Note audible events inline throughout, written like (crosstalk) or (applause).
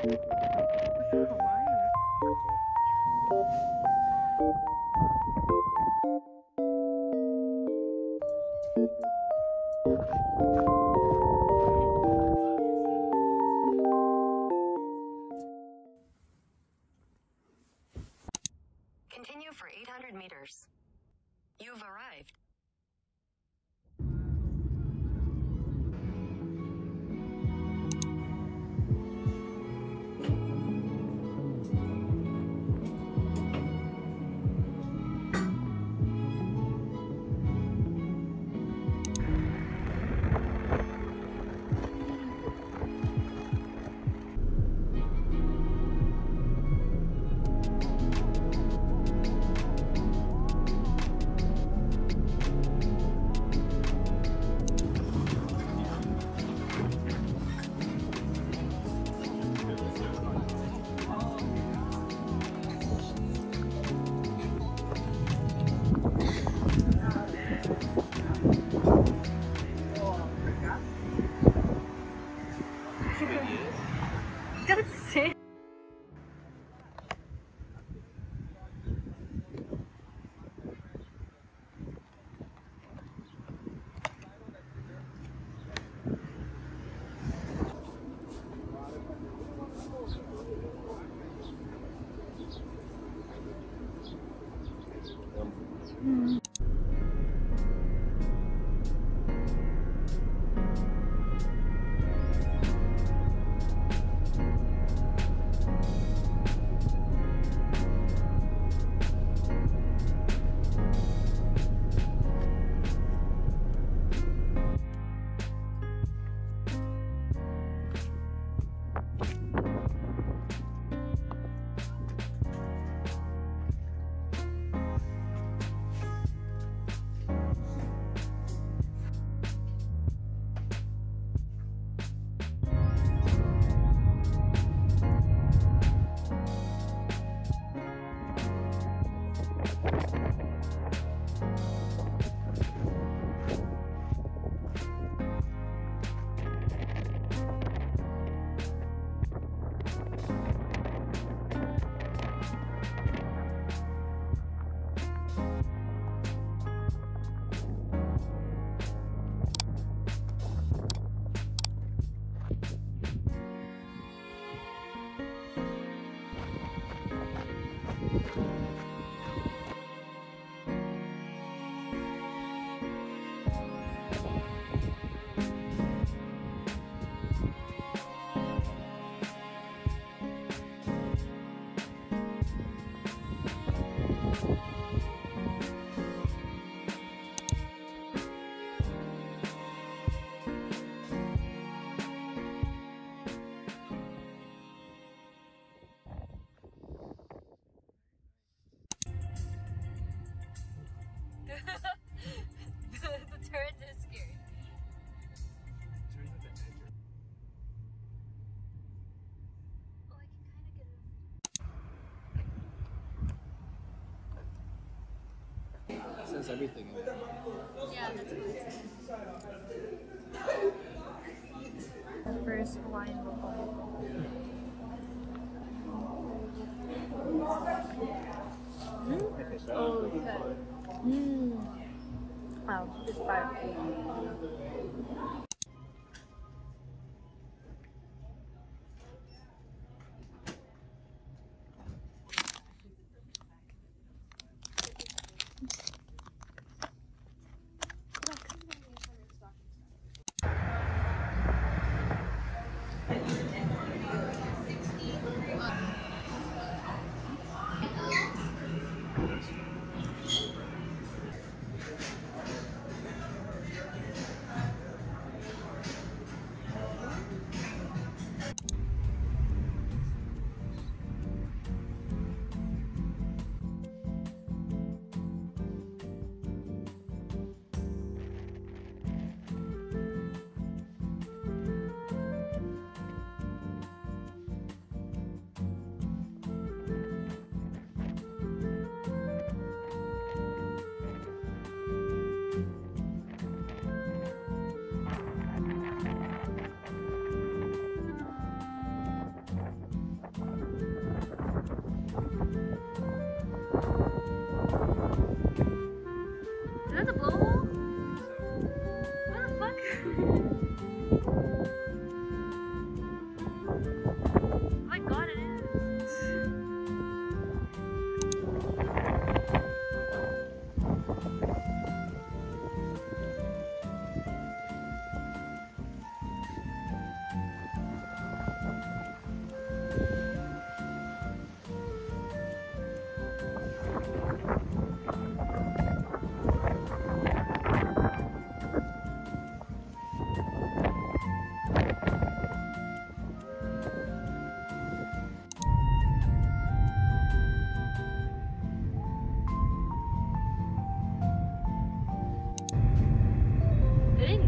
Continue for 800 meters. You've arrived. Don't say everything in there. Yeah, that's The first Hawaiian local. Oh, okay. Mm. Wow, it's fire.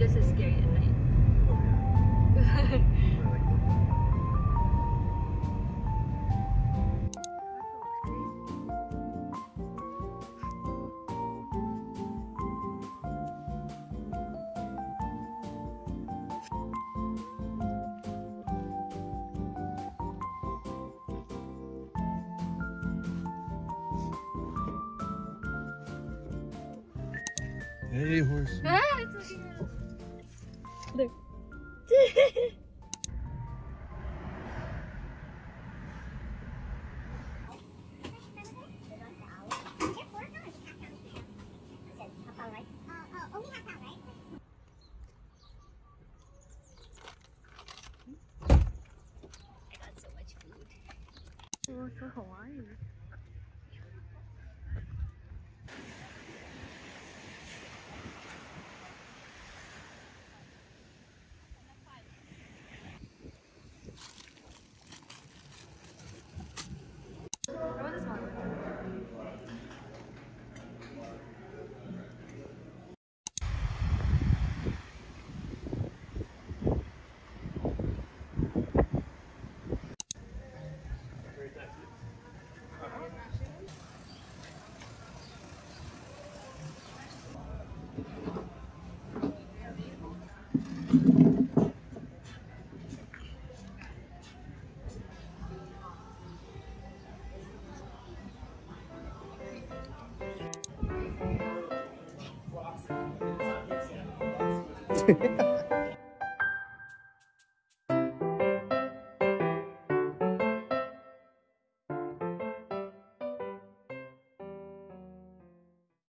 This is scary at night. Hey, horse. Ah, it's okay. There. I got so much food. Oh, so Hawaii. (laughs) yeah